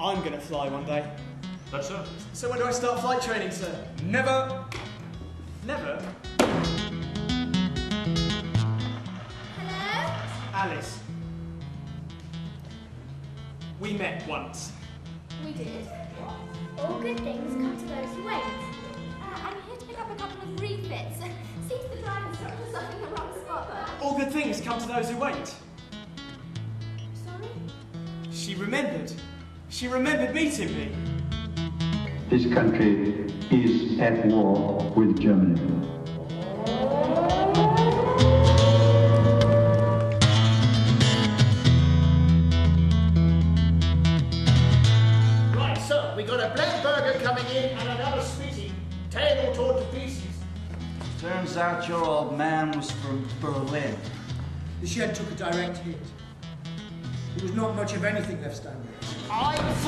going to fly one day. That's so. So when do I start flight training, sir? Never. Never. Hello? Alice. We met once. We did. All good things come to those who wait. Uh, I'm here to pick up a couple of refits. Seems the driver stuck in the wrong spot. All good things come to those who wait. Sorry? She remembered. She remembered meeting me. This country is at war with Germany. Right, so we got a black burger coming in and another sweetie, Tail all torn to pieces. Turns out your old man was from Berlin. The shed took a direct hit. There was not much of anything left standing.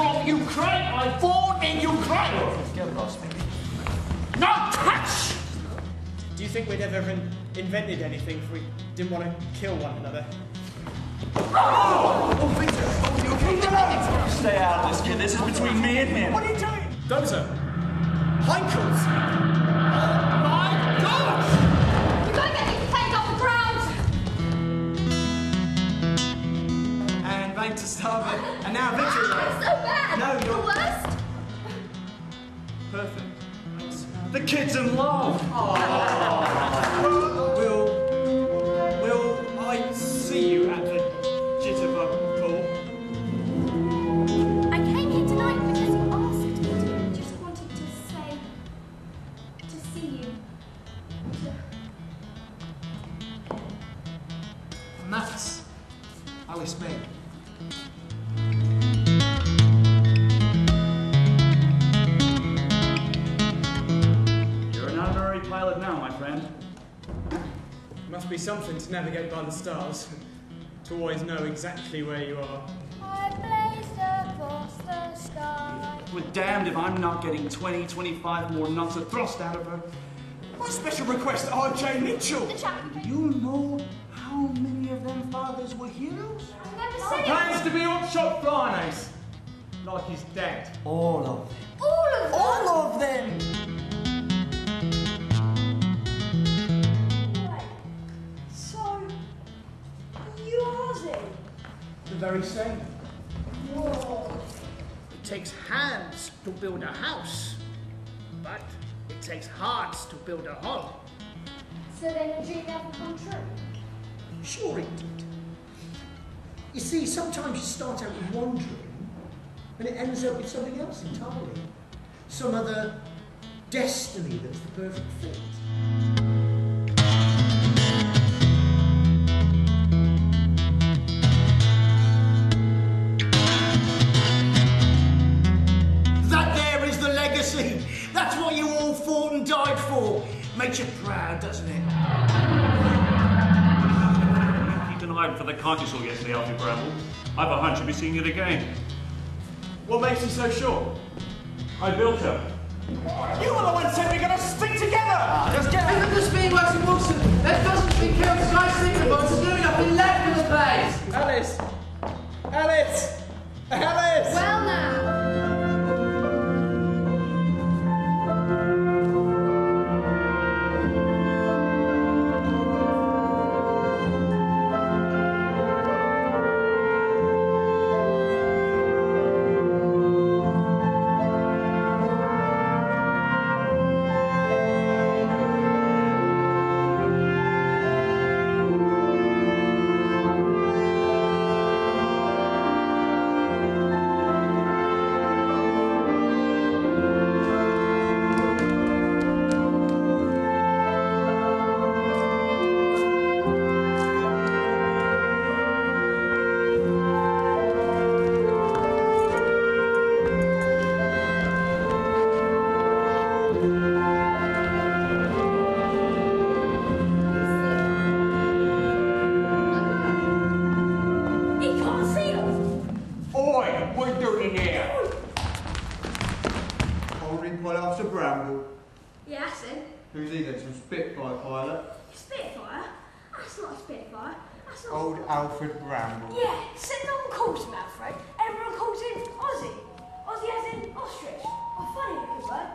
I'm from Ukraine. I born in Ukraine. Get. No touch! Do you think we'd ever in- invented anything if we didn't want to kill one another? Oh, Victor! Oh, you okay? Get out! Stay out of this, kid. This is between me and him. What are you doing? Those oh, are Heinkels. My God! We've to get these planes off the ground! And bank to. And now victory Perfect. The kid's in love. Will, will I see you at the Jitterbug pool? I came here tonight because you asked me to. I just wanted to say. to see you. To- Maths. Alice May. Be something to navigate by the stars. To always know exactly where you are. I blazed across the sky. We're damned if I'm not getting 20, 25 more nuts of thrust out of her. My special request, R.J. Mitchell. The. Do you know how many of them fathers were heroes? I've never said it. Plans to be on shot flying ace. Like his dad. All of them. All of them. All of them! Very same. Whoa. It takes hands to build a house, but it takes hearts to build a home. So then your dream never come true. Sure it did. You see, sometimes you start out with one dream and it ends up with something else entirely. Some other destiny that's the perfect fit. Makes you proud, doesn't it? You denied for the cart you saw yesterday, Alfie Bramble. I've a hunch you'll be seeing it again. What makes you so sure? I built her. You were the one said we're gonna stick together! Ah, just get Look at the speed Watson Wilson. That doesn't think count as nice thinking about it's doing up and left of the place. Alice! Alice! Alice! Well Who's he then? Some Spitfire pilot? Spitfire? That's not a Spitfire. That's not Old Alfred Bramble. Yeah, except no one calls him Alfred. Everyone calls him Ozzy. Ozzy as in ostrich. A funny little bird.